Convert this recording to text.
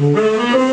Música